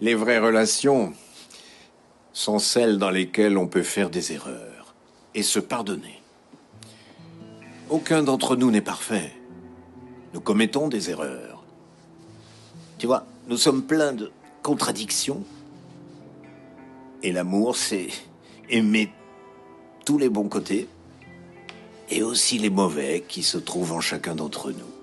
Les vraies relations sont celles dans lesquelles on peut faire des erreurs et se pardonner. Aucun d'entre nous n'est parfait. Nous commettons des erreurs. Tu vois, nous sommes pleins de contradictions. Et l'amour, c'est aimer tous les bons côtés et aussi les mauvais qui se trouvent en chacun d'entre nous.